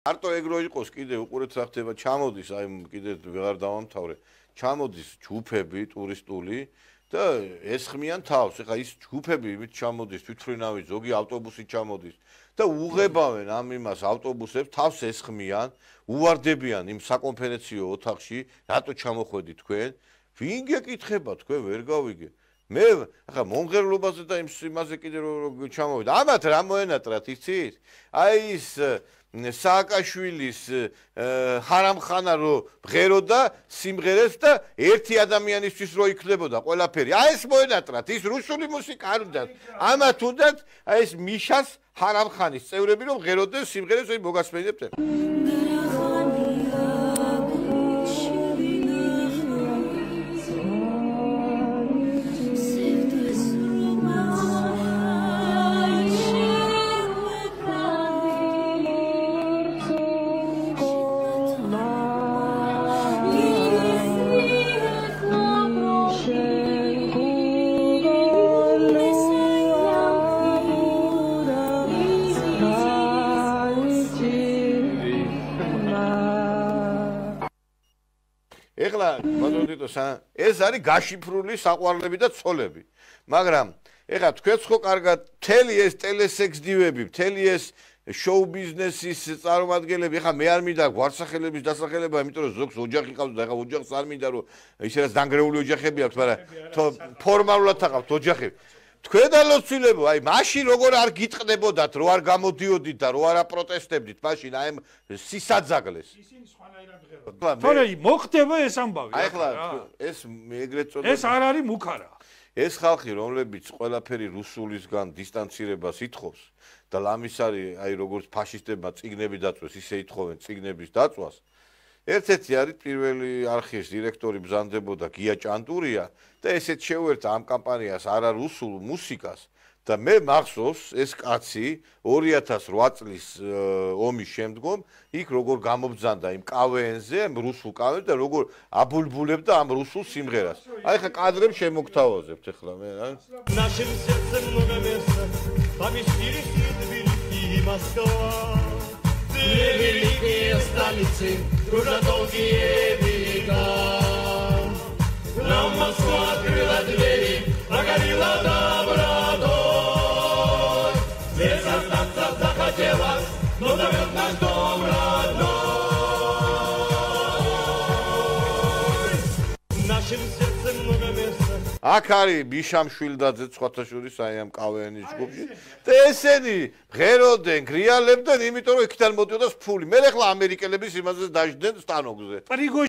მარტო ეგრო იყოს კიდე უყურეთ რა ხდება ჩამოდის აი კიდე ვეღარ დავამთავრე. ჩამოდის ჯუფები ტურისტული და ესხმიან თავს. ეხა ის ჯუფები იმით ჩამოდის თვითფრინავი ზოგი ავტობუსი ჩამოდის და უღებავენ ამ იმას. ავტობუსებს თავს ესხმიან უვარდებიან იმ საკონფერენციო ოთახში რატო ჩამოხვედი თქვენ? ვინ გეკითხება თქვენ? ვერ გავიგე. მე ახლა მონღერლობაზე და იმ იმაზე კიდე რო ჩამოვიდა. ამათ რა მოენატრათ იცით? აი ის სააკაშვილის ჰარამხანა რო ბღეროდა სიმღერებს და ერთი ადამიანისთვის რო იქნებოდა ყველაფერი. აი ეს მოენატრათ, ის რუსული მუსიკა არ უნდათ აი ეს მიშას ჰარამხანის წევრები რომ ბღეროდნენ სიმღერებს, აი მოგასმენებთ. ეხლა ბატონო თითოს ეს არის გაშიფრული საყვარლები და ცოლები. მაგრამ ეხლა თქვენც ხო კარგად მთელი ეს ტელესექსდივები მთელი ეს შოუ ბიზნესის წარმომადგენლები ეხლა მე არ მინდა გვარსახელების დასახელება იმიტომ რომ ზოგს ოჯახი ყავს და ეხლა ოჯახს არ მინდა რომ ისედაც დანგრეული ოჯახები აქვს მაგრამ ფორმალურად აყავთ ოჯახები თქვენ და ლოცვილებო, აი მაშინ როგორ არ გიტყდებოდათ, რო არ გამოდიოდით და რო არა პროტესტებდით, მაშინ აი სისაძაგლეს. ისინი სხვანაირად ღეროდნენ. თორე მოხდება ეს ამბავი. აი ხლა ეს ეგრეთ წოდება. ეს არ არის მუქარა. ეს ხალხი, რომლებიც ყველაფერი რუსულისგან დისტანცირებას ითხოვს და ლამის არის აი როგორც ფაშისტებმა ციგნები დაწვეს, ისე ითხოვენ ციგნების დაწვას. ერთ-ერთი არის პირველი არქივის დირექტორი ბზანდებოდა გია ჭანტურია და ესეც შეუერთა ამ კამპანიას არა რუსულ მუსიკას და მე მახსოვს ეს კაცი 2008 წლის ომის შემდგომ იქ როგორ გამობძანდა იმ კავენზე რუსულ კავენზე და როგორ აბულბულებდა ამ რუსულ სიმღერას აი ხა კადრებს შემოგთავაზებთ ახლა მე რა нашим сердцем много места поместились тбилиси и москва две великие столицы Króla to wiewika. აქ არის მიშამშვილდაძე სხვათა შორის აი ამ კავენის ჯგუფში და ესენი ღეროდნენ, გრიალებდნენ, იმიტომ რომ იქიდან მოდიოდა ფული. მე ახლა ამერიკელების იმაზე დაждდნენ სტანოგზე.